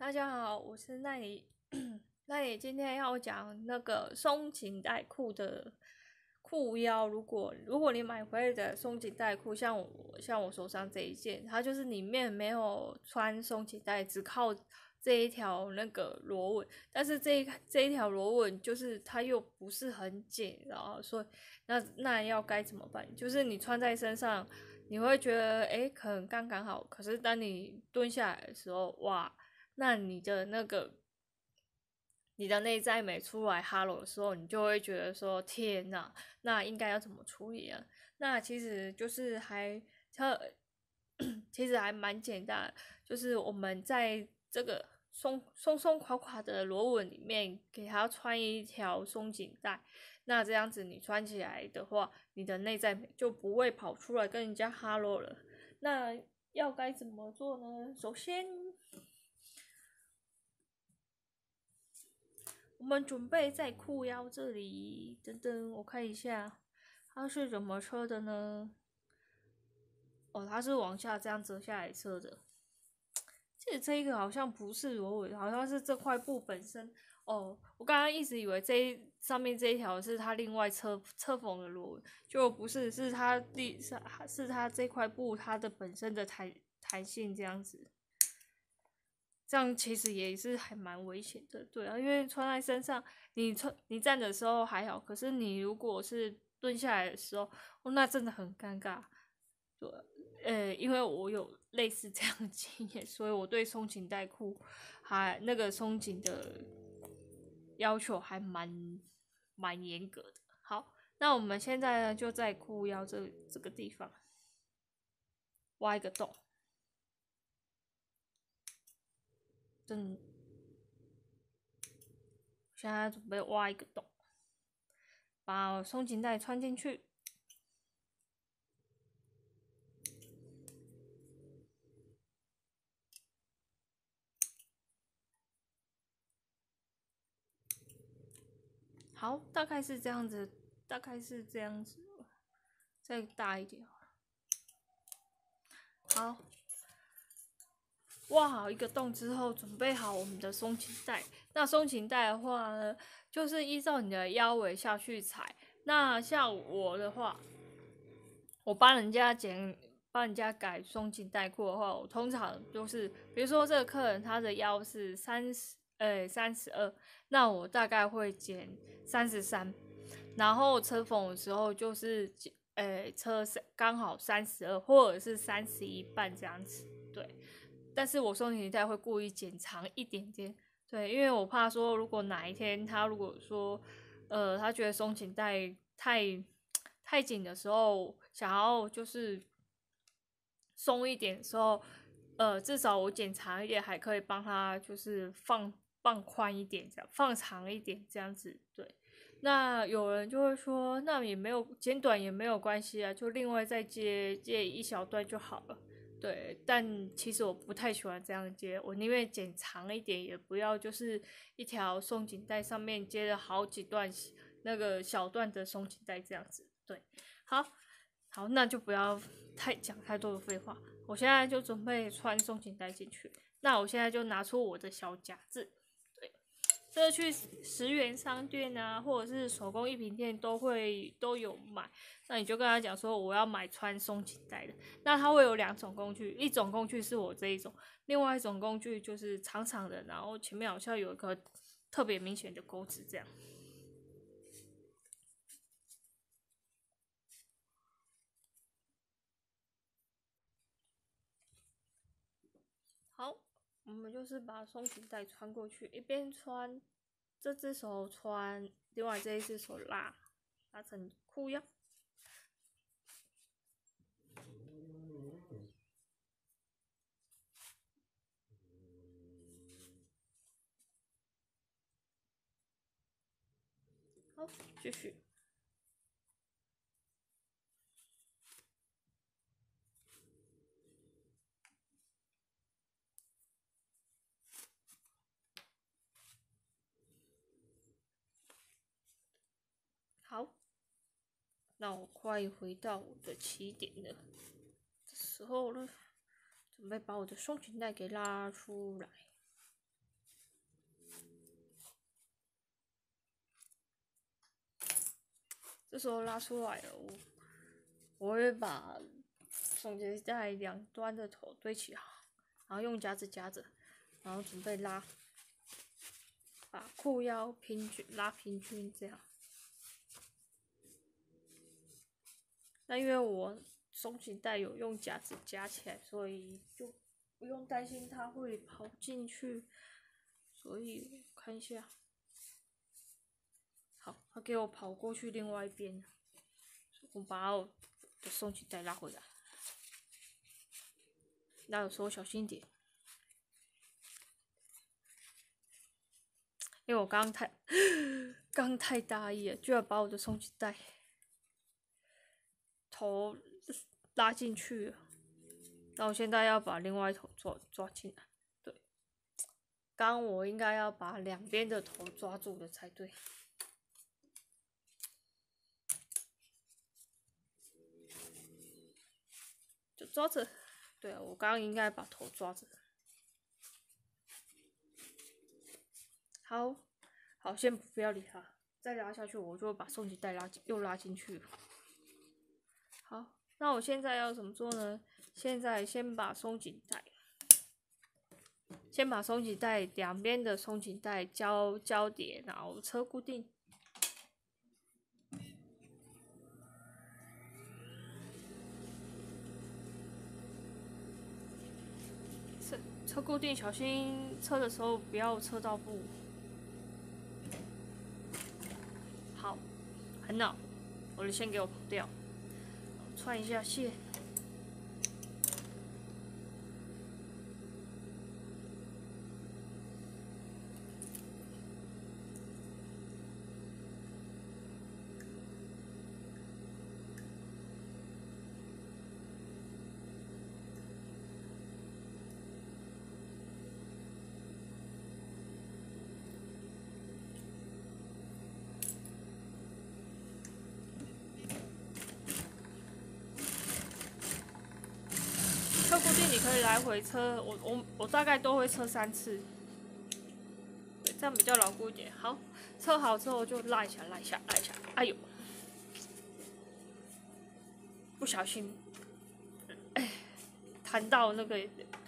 大家好，我是奈里。奈里今天要讲那个松紧带裤的裤腰。如果如果你买回来的松紧带裤，像我像我手上这一件，它就是里面没有穿松紧带，只靠这一条那个螺纹。但是这一这一条螺纹就是它又不是很紧，然后所以那那要该怎么办？就是你穿在身上，你会觉得哎，可能刚刚好。可是当你蹲下来的时候，哇！那你的那个，你的内在美出来哈喽的时候，你就会觉得说天呐，那应该要怎么处理啊？那其实就是还，特，其实还蛮简单，就是我们在这个松松松垮垮的螺纹里面，给它穿一条松紧带，那这样子你穿起来的话，你的内在美就不会跑出来跟人家哈喽了。那要该怎么做呢？首先。我们准备在裤腰这里，等等，我看一下，它是怎么车的呢？哦，它是往下这样折下来车的。这这一个好像不是螺纹，好像是这块布本身。哦，我刚刚一直以为这上面这一条是它另外车车缝的螺纹，就不是，是它第是是它这块布它的本身的弹弹性这样子。这样其实也是还蛮危险的，对啊，因为穿在身上，你穿你站的时候还好，可是你如果是蹲下来的时候，哦，那真的很尴尬，对，呃，因为我有 类似这样的经验，所以我对松紧带裤还那个松紧的要求还蛮蛮严格的。好，那我们现在呢，就在裤腰这这个地方挖一个洞。嗯，现在准备挖一个洞，把松紧带穿进去。好，大概是这样子，大概是这样子，再大一点。好。挖好一个洞之后，准备好我们的松紧带。那松紧带的话呢，就是依照你的腰围下去裁。那像我的话，我帮人家剪、帮人家改松紧带裤的话，我通常就是，比如说这个客人他的腰是三十，呃，三十二，那我大概会剪三十三，然后车缝的时候就是，呃，车三刚好三十二，或者是三十一半这样子，但是我松紧带会故意剪长一点点，对，因为我怕说，如果哪一天他如果说，呃，他觉得松紧带太太紧的时候，想要就是松一点的时候，呃，至少我剪长一点，还可以帮他就是放放宽一点，这样放长一点这样子，对。那有人就会说，那也没有剪短也没有关系啊，就另外再接接一小段就好了。对，但其实我不太喜欢这样接，我宁愿剪长一点，也不要就是一条松紧带上面接了好几段那个小段的松紧带这样子。对，好，好，那就不要太讲太多的废话，我现在就准备穿松紧带进去。那我现在就拿出我的小夹子。这去十元商店啊，或者是手工艺品店都会都有买。那你就跟他讲说，我要买穿松紧带的。那它会有两种工具，一种工具是我这一种，另外一种工具就是长长的，然后前面好像有一个特别明显的钩子这样。我们就是把松紧带穿过去，一边穿，这只手穿，另外这一只手拉，拉成裤腰。好，继续。好，那我快回到我的起点了。这时候呢，准备把我的双裙带给拉出来。这时候拉出来了，我我会把双裙带两端的头对齐好，然后用夹子夹着，然后准备拉，把裤腰平均拉平均这样。那因为我松紧带有用夹子夹起来，所以就不用担心它会跑进去。所以看一下，好，他给我跑过去另外一边，我把我的松紧带拉回来。那有时候小心点，因为我刚太 刚太大意了，就要把我的松紧带。头拉进去，那我现在要把另外一头抓抓进来。对，刚我应该要把两边的头抓住的才对，就抓着。对啊，我刚刚应该把头抓着。好，好，先不要理它，再拉下去我就把松紧带拉又拉进去了。好，那我现在要怎么做呢？现在先把松紧带，先把松紧带两边的松紧带交交叠，然后车固定。车车固定，小心车的时候不要车到布。好，很好，我的线给我跑掉。串一下线。固定你可以来回车，我我我大概都会车三次，这样比较牢固一点。好，车好之后就拉一下，拉一下，拉一下。哎呦，不小心，哎，弹到那个，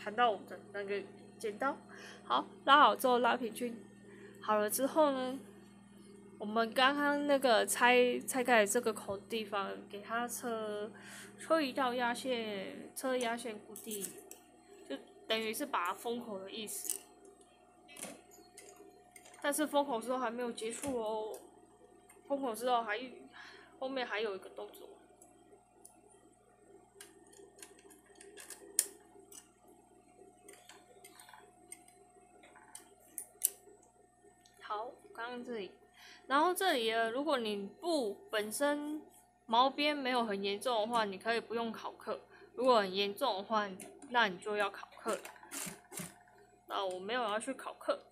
弹到我的那个剪刀。好，拉好之后拉平均，好了之后呢，我们刚刚那个拆拆开这个口地方，给它车。车一道压线，车压线固定，就等于是把封口的意思。但是封口之后还没有结束哦，封口之后还后面还有一个动作。好，刚刚这里，然后这里呢，如果你布本身。毛边没有很严重的话，你可以不用考课；如果很严重的话，那你就要考课了。那我没有要去考课。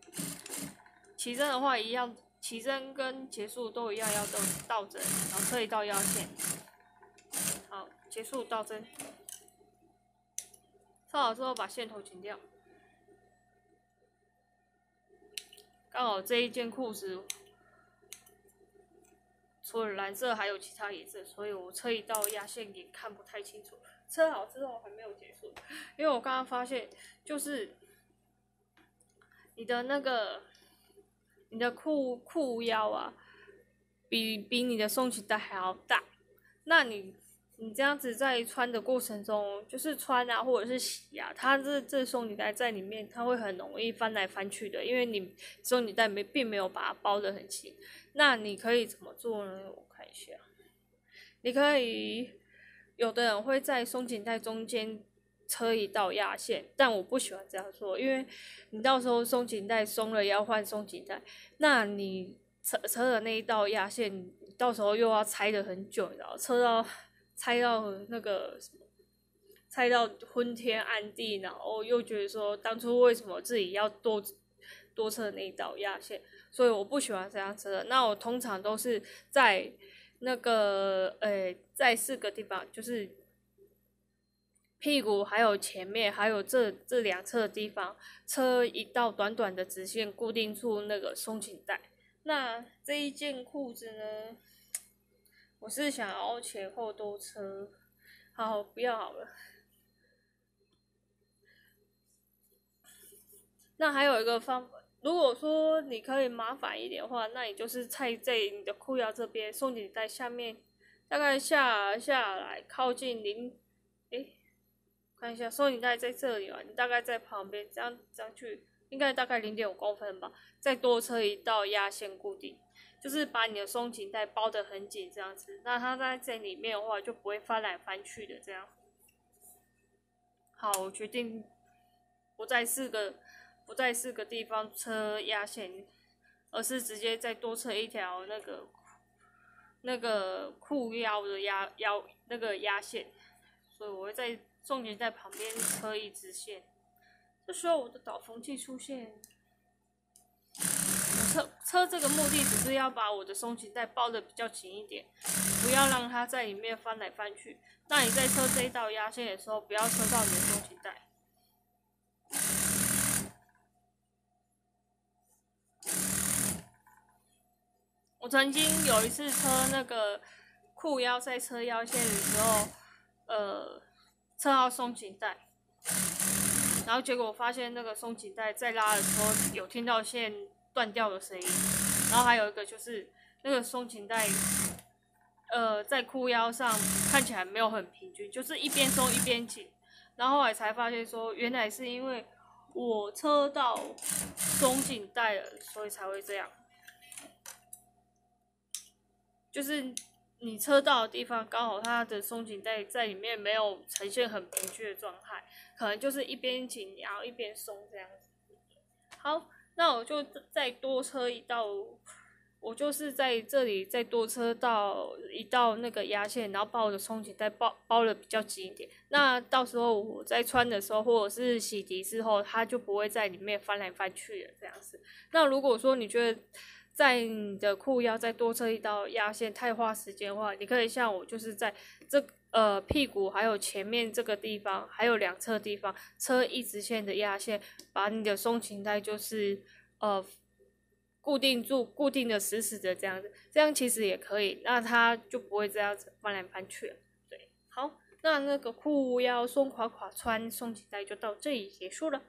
起针的话一样，起针跟结束都一样，要都倒针，然后这一道腰线。好，结束倒针。上好之后把线头剪掉。刚好这一件裤子。除了蓝色，还有其他颜色，所以我车一道压线也看不太清楚。车好之后还没有结束，因为我刚刚发现，就是你的那个你的裤裤腰啊，比比你的松紧带还要大。那你你这样子在穿的过程中，就是穿啊或者是洗啊，它这这松紧带在里面，它会很容易翻来翻去的，因为你松紧带没并没有把它包得很紧。那你可以怎么做呢？我看一下，你可以有的人会在松紧带中间车一道压线，但我不喜欢这样做，因为你到时候松紧带松了要换松紧带，那你车车的那一道压线，到时候又要拆的很久，然后车到拆到那个什么，拆到昏天暗地，然后又觉得说当初为什么自己要多多车那一道压线。所以我不喜欢这样车。那我通常都是在那个呃，在四个地方，就是屁股、还有前面、还有这这两侧的地方，车一道短短的直线固定住那个松紧带。那这一件裤子呢，我是想要前后多车，好不要好了。那还有一个方法，如果说你可以麻烦一点的话，那你就是在在你的裤腰这边松紧带下面，大概下下来靠近零，诶，看一下松紧带在这里啊，你大概在旁边这样这样去，应该大概零点五公分吧，再多车一道压线固定，就是把你的松紧带包得很紧这样子，那它在这里面的话就不会翻来翻去的这样。好，我决定不再试个。不在四个地方车压线，而是直接再多车一条那个那个裤腰的压腰那个压线，所以我会在重点在旁边车一直线。这时候我的导风器出现，车车这个目的只是要把我的松紧带包的比较紧一点，不要让它在里面翻来翻去。那你在车这一道压线的时候，不要车到你的松紧带。我曾经有一次车那个裤腰在车腰线的时候，呃，车到松紧带，然后结果发现那个松紧带在拉的时候有听到线断掉的声音，然后还有一个就是那个松紧带，呃，在裤腰上看起来没有很平均，就是一边松一边紧，然后后来才发现说原来是因为我车到松紧带了，所以才会这样。就是你车到的地方刚好它的松紧带在里面没有呈现很平均的状态，可能就是一边紧然后一边松这样子。好，那我就再多车一道，我就是在这里再多车到一道那个压线，然后把我的松紧带包包的比较紧一点。那到时候我在穿的时候或者是洗涤之后，它就不会在里面翻来翻去的这样子。那如果说你觉得，在你的裤腰再多车一道压线太花时间的话，你可以像我，就是在这呃屁股还有前面这个地方，还有两侧地方车一直线的压线，把你的松紧带就是呃固定住，固定的死死的这样子，这样其实也可以，那它就不会这样子翻来翻去了。对，好，那那个裤腰松垮垮穿松紧带就到这里结束了。